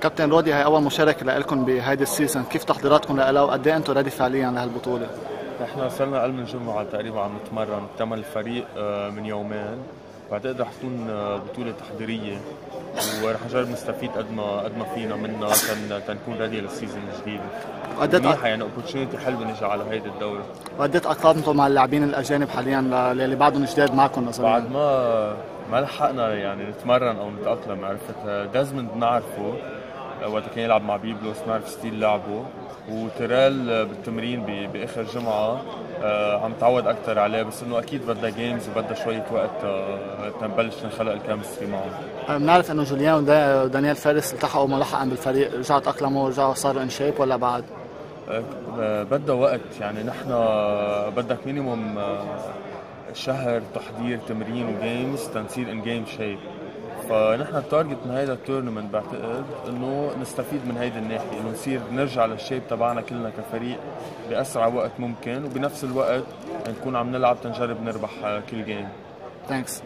كابتن رودي هي أول مشاركة لكم بهيدي ال season كيف تحضيراتكم لها وقد إيه أنتم ready فعليا لهالبطولة؟ إحنا صرنا أقل من جمعة تقريبا عم نتمرن اكتمل الفريق آه، من يومين. بعتقد رح تكون آه، بطولة تحضيرية. ورح نجرب نستفيد قد ما قد ما فينا منها تن تنكون ready لل season الجديد. وقد منيحة يعني opportunity حلوة نجي على هيدي الدورة. وقد إيه تأقلمتوا مع اللاعبين الأجانب حاليا اللي بعدهم جداد معكم نظريا بعد ما ما لحقنا يعني نتمرن أو نتأقلم عرفت؟ دازموند بنعرفه وقت كان يلعب مع بيبلوس بنعرف style لعبه. وترال بالتمرين بآخر جمعة آه، عم تعود أكثر عليه بس إنه أكيد بدها games وبدها شوية وقت آه، تنبلش نخلق ال chemistry معه. آه، بنعرف إنه جوليان ودانيال فارس التحقوا ملحقا بالفريق رجعوا تاقلموا ورجعوا صاروا in shape ولا بعد؟ بدها وقت يعني نحن بدك minimum شهر تحضير تمرين و games تنصير in game shape فنحن ال target من هيدا ال tournament بعتقد إنه نستفيد من هيدي الناحية إنه نصير نرجع لل shape تبعنا كلنا كفريق بأسرع وقت ممكن وبنفس الوقت نكون عم نلعب تنجرب نربح كل game thanks